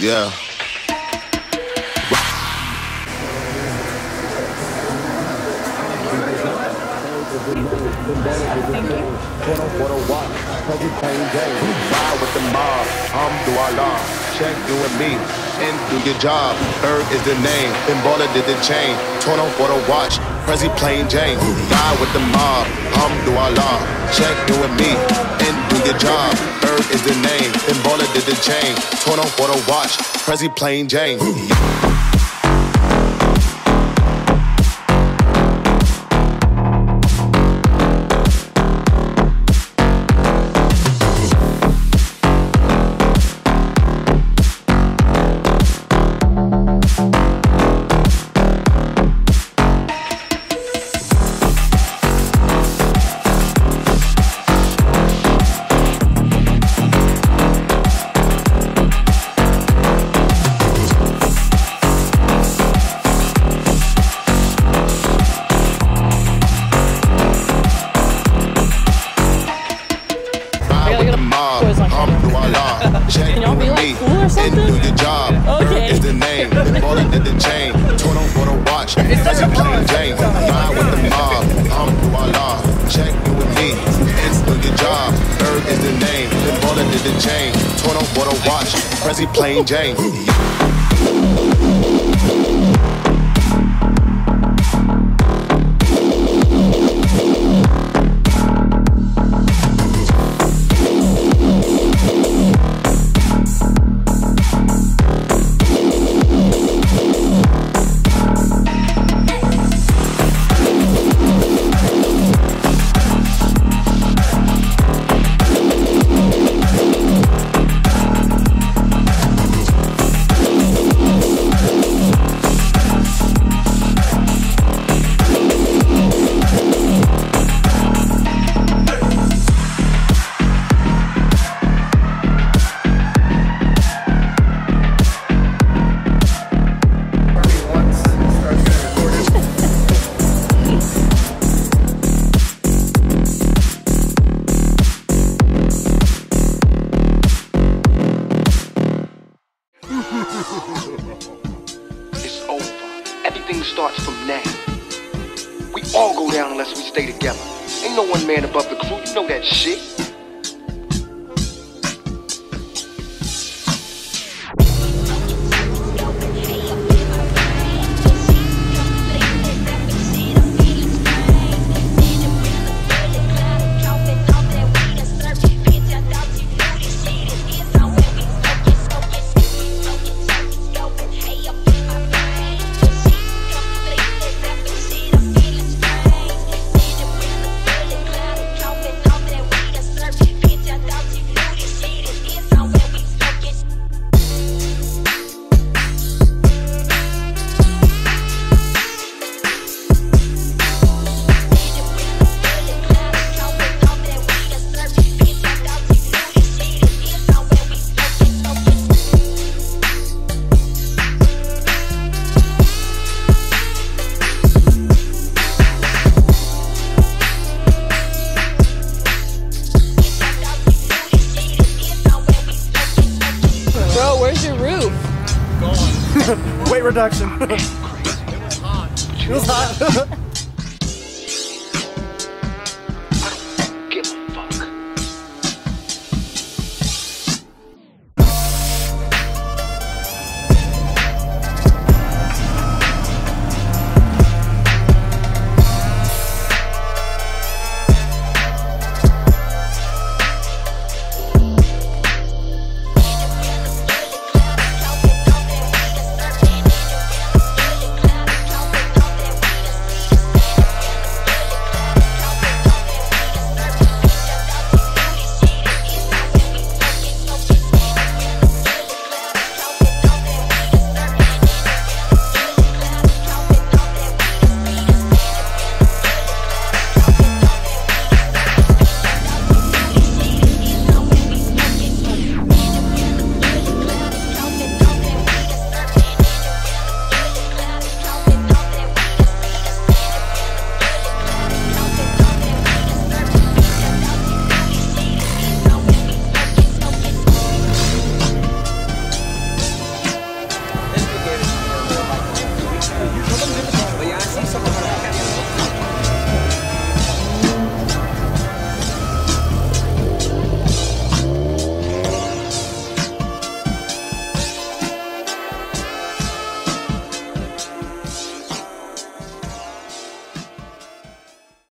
Yeah. With the mob. Check you and me, and do your job. Is the name, baller did the chain. Torn on for the watch, Prezi plain Jane. Ride with the mob, Alhamdulillah. Check you and me, and do your job. Berg is the name, then baller did the chain. Torn on for the watch, Prezi plain Jane. And do your job. Okay. Is the name, baller did the chain. Torn on for the watch, Prezi plain Jane. Ride with the mob, I'm Alhamdulillah. Check you and me, and do your job. Berg is the name, baller did the chain. Torn on for the watch, Prezi plain Jane. Everything starts from now. We all go down unless we stay together. Ain't no one man above the crew, you know that shit. Weight reduction. it was hot.